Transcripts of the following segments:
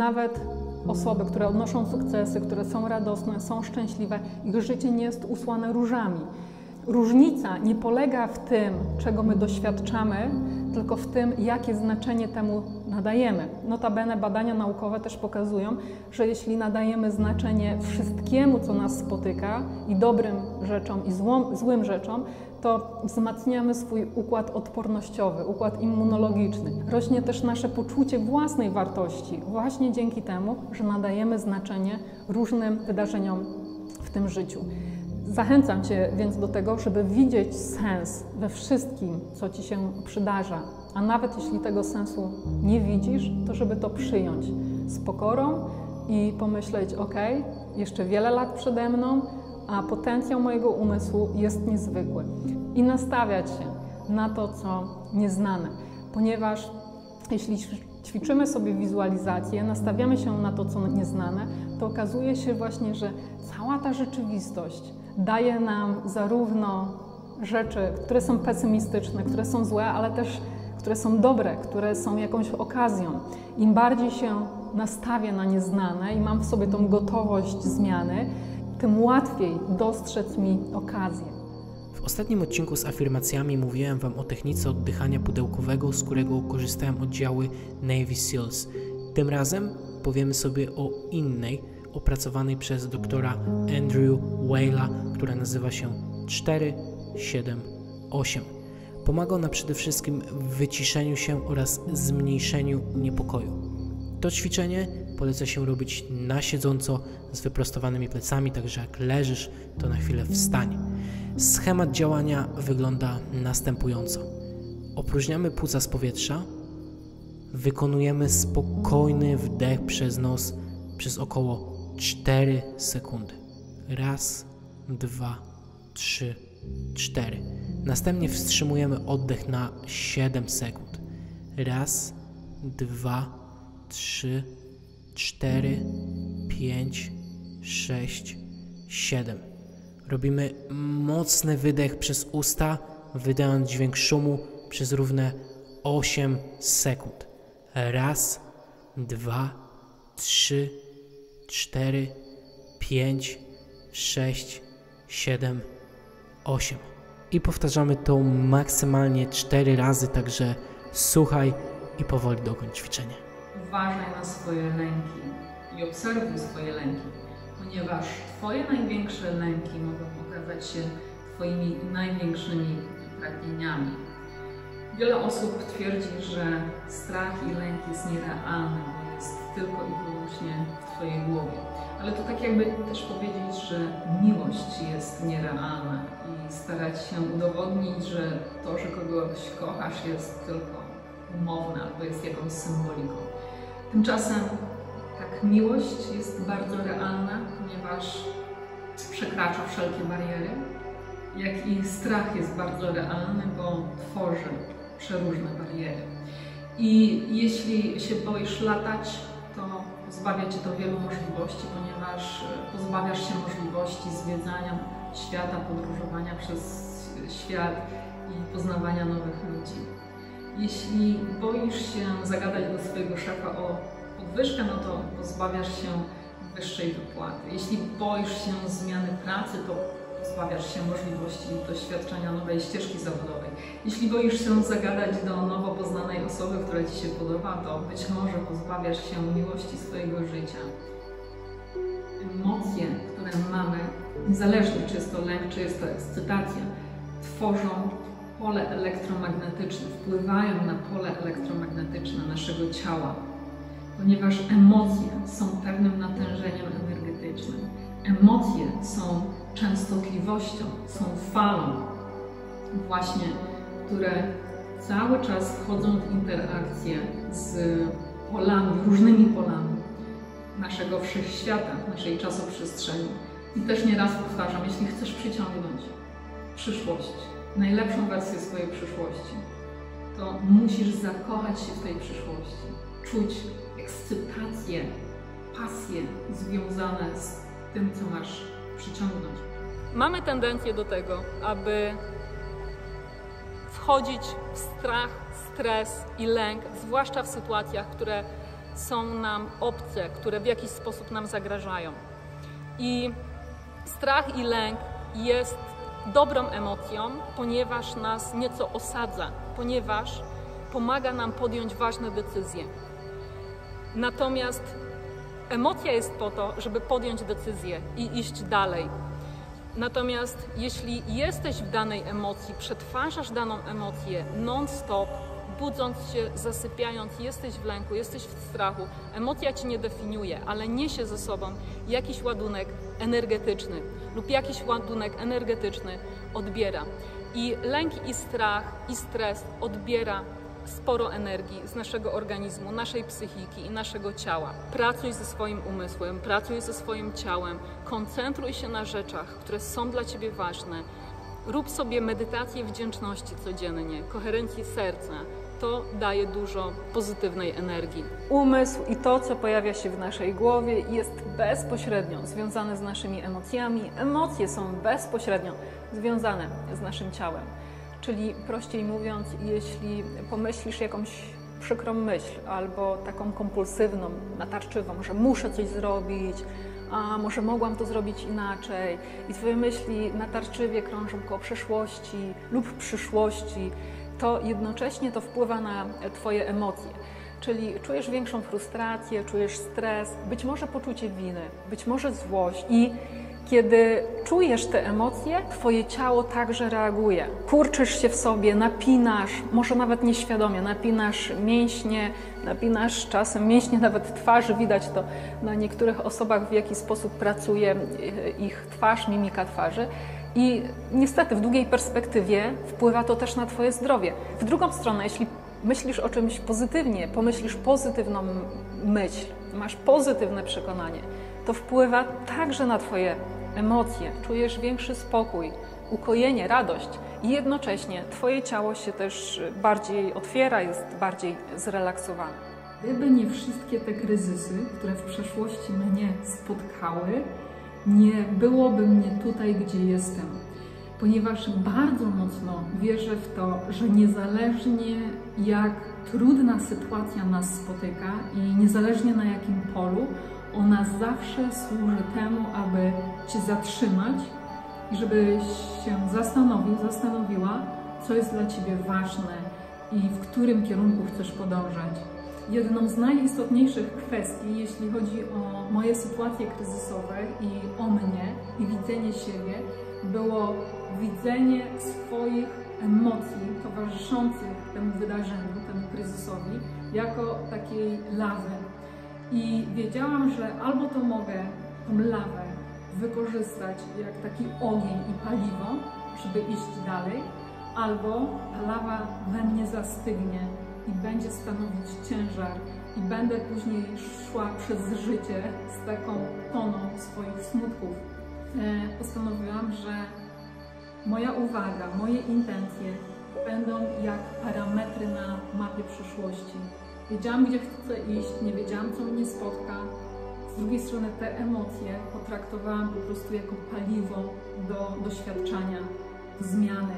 nawet osoby, które odnoszą sukcesy, które są radosne, są szczęśliwe, ich życie nie jest usłane różami. Różnica nie polega w tym, czego my doświadczamy, tylko w tym, jakie znaczenie temu nadajemy. Notabene badania naukowe też pokazują, że jeśli nadajemy znaczenie wszystkiemu, co nas spotyka, i dobrym rzeczom, i złom, złym rzeczom, to wzmacniamy swój układ odpornościowy, układ immunologiczny. Rośnie też nasze poczucie własnej wartości, właśnie dzięki temu, że nadajemy znaczenie różnym wydarzeniom w tym życiu. Zachęcam Cię więc do tego, żeby widzieć sens we wszystkim, co Ci się przydarza, a nawet jeśli tego sensu nie widzisz, to żeby to przyjąć z pokorą i pomyśleć: OK, jeszcze wiele lat przede mną, a potencjał mojego umysłu jest niezwykły. I nastawiać się na to, co nieznane, ponieważ jeśli ćwiczymy sobie wizualizację, nastawiamy się na to, co nieznane, to okazuje się właśnie, że cała ta rzeczywistość daje nam zarówno rzeczy, które są pesymistyczne, które są złe, ale też które są dobre, które są jakąś okazją. Im bardziej się nastawię na nieznane i mam w sobie tą gotowość zmiany, tym łatwiej dostrzec mi okazję. W ostatnim odcinku z afirmacjami mówiłem Wam o technice oddychania pudełkowego, z którego korzystają oddziały Navy SEALs. Tym razem powiemy sobie o innej, opracowanej przez doktora Andrew Whale'a, która nazywa się 478. Pomaga ona przede wszystkim w wyciszeniu się oraz zmniejszeniu niepokoju. To ćwiczenie poleca się robić na siedząco z wyprostowanymi plecami, także jak leżysz, to na chwilę wstań. Schemat działania wygląda następująco. Opróżniamy płuca z powietrza, wykonujemy spokojny wdech przez nos przez około 4 sekundy. Raz, dwa, trzy, cztery. Następnie wstrzymujemy oddech na 7 sekund. Raz, dwa, trzy, cztery, pięć, sześć, siedem. Robimy mocny wydech przez usta, wydając dźwięk szumu przez równe 8 sekund. Raz, dwa, trzy, cztery, pięć, sześć, siedem, osiem. I powtarzamy to maksymalnie cztery razy, także słuchaj i powoli dokończ ćwiczenie. Uważaj na swoje lęki i obserwuj swoje lęki, ponieważ Twoje największe lęki mogą okazać się Twoimi największymi pragnieniami. Wiele osób twierdzi, że strach i lęk jest nierealny, bo jest tylko i wyłącznie w Twojej głowie. Ale to tak jakby też powiedzieć, że miłość jest nierealna i starać się udowodnić, że to, że kogoś kochasz jest tylko umowne albo jest jakąś symboliką. Tymczasem miłość jest bardzo realna, ponieważ przekracza wszelkie bariery, jak i strach jest bardzo realny, bo tworzy przeróżne bariery. I jeśli się boisz latać, to pozbawia Cię to wielu możliwości, ponieważ e, pozbawiasz się możliwości zwiedzania świata, podróżowania przez świat i poznawania nowych ludzi. Jeśli boisz się zagadać do swojego szefa o podwyżkę, no to pozbawiasz się wyższej wypłaty. Jeśli boisz się zmiany pracy, to pozbawiasz się możliwości doświadczenia nowej ścieżki zawodowej. Jeśli boisz się zagadać do nowo poznanej osoby, która Ci się podoba, to być może pozbawiasz się miłości swojego życia. Emocje, które mamy, niezależnie czy jest to lęk, czy jest to ekscytacja, tworzą pole elektromagnetyczne, wpływają na pole elektromagnetyczne naszego ciała, ponieważ emocje są pewnym natężeniem energetycznym. Emocje są częstotliwością, są falą, właśnie, które cały czas wchodzą w interakcję z polami, różnymi polami naszego wszechświata, naszej czasoprzestrzeni. I też nieraz powtarzam, jeśli chcesz przyciągnąć przyszłość, najlepszą wersję swojej przyszłości, to musisz zakochać się w tej przyszłości, czuć ekscytację, pasję związane z tym, co masz przyciągnąć. Mamy tendencję do tego, aby wchodzić w strach, stres i lęk, zwłaszcza w sytuacjach, które są nam obce, które w jakiś sposób nam zagrażają. I strach i lęk jest dobrą emocją, ponieważ nas nieco osadza, ponieważ pomaga nam podjąć ważne decyzje. Natomiast emocja jest po to, żeby podjąć decyzję i iść dalej. Natomiast jeśli jesteś w danej emocji, przetwarzasz daną emocję non-stop, budząc się, zasypiając, jesteś w lęku, jesteś w strachu, emocja ci nie definiuje, ale niesie ze sobą jakiś ładunek energetyczny lub jakiś ładunek energetyczny odbiera. I lęk i strach i stres odbiera sporo energii z naszego organizmu, naszej psychiki i naszego ciała. Pracuj ze swoim umysłem, pracuj ze swoim ciałem, koncentruj się na rzeczach, które są dla ciebie ważne. Rób sobie medytację wdzięczności codziennie, koherencji serca. To daje dużo pozytywnej energii. Umysł i to, co pojawia się w naszej głowie, jest bezpośrednio związane z naszymi emocjami. Emocje są bezpośrednio związane z naszym ciałem. Czyli prościej mówiąc, jeśli pomyślisz jakąś przykrą myśl albo taką kompulsywną, natarczywą, że muszę coś zrobić, a może mogłam to zrobić inaczej, i Twoje myśli natarczywie krążą koło przeszłości lub przyszłości, to jednocześnie to wpływa na Twoje emocje. Czyli czujesz większą frustrację, czujesz stres, być może poczucie winy, być może złość i kiedy czujesz te emocje, Twoje ciało także reaguje. Kurczysz się w sobie, napinasz, może nawet nieświadomie, napinasz mięśnie, napinasz czasem mięśnie nawet twarzy. Widać to na niektórych osobach, w jaki sposób pracuje ich twarz, mimika twarzy. I niestety w długiej perspektywie wpływa to też na Twoje zdrowie. W drugą stronę, jeśli myślisz o czymś pozytywnie, pomyślisz pozytywną myśl, masz pozytywne przekonanie, to wpływa także na Twoje emocje, czujesz większy spokój, ukojenie, radość i jednocześnie Twoje ciało się też bardziej otwiera, jest bardziej zrelaksowane. Gdyby nie wszystkie te kryzysy, które w przeszłości mnie spotkały, nie byłoby mnie tutaj, gdzie jestem. Ponieważ bardzo mocno wierzę w to, że niezależnie jak trudna sytuacja nas spotyka i niezależnie na jakim polu, ona zawsze służy temu, aby Cię zatrzymać i żebyś się zastanowił, zastanowiła, co jest dla Ciebie ważne i w którym kierunku chcesz podążać. Jedną z najistotniejszych kwestii, jeśli chodzi o moje sytuacje kryzysowe i o mnie i widzenie siebie, było widzenie swoich emocji towarzyszących temu wydarzeniu, temu kryzysowi, jako takiej lawy, i wiedziałam, że albo to mogę tą lawę wykorzystać jak taki ogień i paliwo, żeby iść dalej, albo ta lawa we mnie zastygnie i będzie stanowić ciężar i będę później szła przez życie z taką toną swoich smutków. E, postanowiłam, że moja uwaga, moje intencje będą jak parametry na mapie przyszłości Wiedziałam, gdzie chcę iść, nie wiedziałam, co mnie spotka. Z drugiej strony te emocje potraktowałam po prostu jako paliwo do doświadczania, zmiany.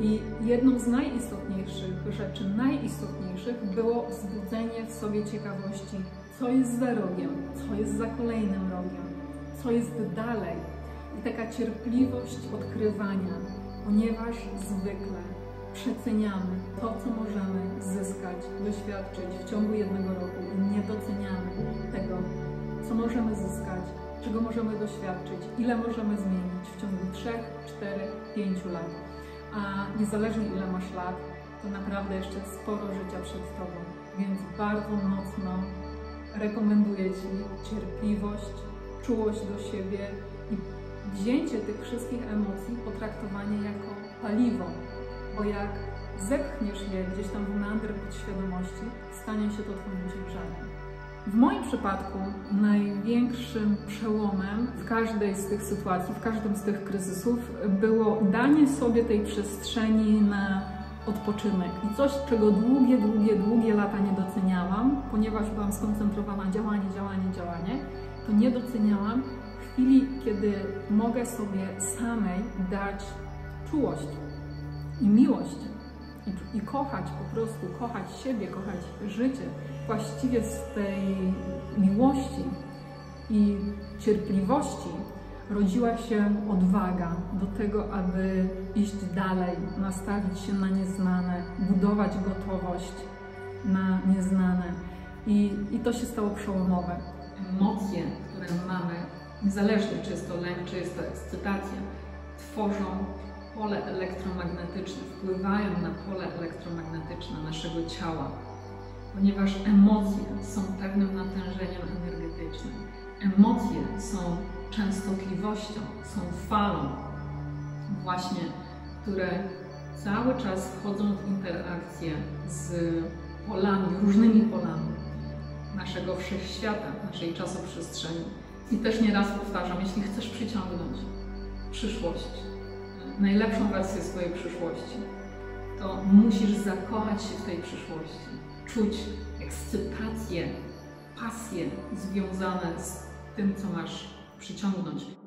I jedną z najistotniejszych rzeczy, najistotniejszych było wzbudzenie w sobie ciekawości, co jest za rogiem, co jest za kolejnym rogiem, co jest dalej. I taka cierpliwość odkrywania, ponieważ zwykle przeceniamy to, co możemy zyskać, doświadczyć w ciągu jednego roku i nie doceniamy tego, co możemy zyskać, czego możemy doświadczyć, ile możemy zmienić w ciągu 3, 4, 5 lat. A niezależnie ile masz lat, to naprawdę jeszcze sporo życia przed Tobą. Więc bardzo mocno rekomenduję Ci cierpliwość, czułość do siebie i wzięcie tych wszystkich emocji, potraktowanie jako paliwo, bo jak zepchniesz je gdzieś tam w meandry podświadomości, stanie się to Twoim ciężarem. W moim przypadku największym przełomem w każdej z tych sytuacji, w każdym z tych kryzysów było danie sobie tej przestrzeni na odpoczynek i coś, czego długie, długie, długie lata nie doceniałam, ponieważ byłam skoncentrowana działanie, działanie, działanie, to nie doceniałam chwili, kiedy mogę sobie samej dać czułość, i miłość. i, i kochać po prostu, kochać siebie, kochać życie, właściwie z tej miłości i cierpliwości rodziła się odwaga do tego, aby iść dalej, nastawić się na nieznane, budować gotowość na nieznane. I, i to się stało przełomowe. Emocje, które mamy, niezależnie czy jest to lęk, czy jest to ekscytacja, tworzą pole elektromagnetyczne, wpływają na pole elektromagnetyczne naszego ciała, ponieważ emocje są pewnym natężeniem energetycznym. Emocje są częstotliwością, są falą, właśnie, które cały czas wchodzą w interakcję z polami, różnymi polami naszego wszechświata, naszej czasoprzestrzeni. I też nieraz powtarzam, jeśli chcesz przyciągnąć przyszłość, najlepszą wersję swojej przyszłości, to musisz zakochać się w tej przyszłości, czuć ekscytację, pasje związane z tym, co masz przyciągnąć.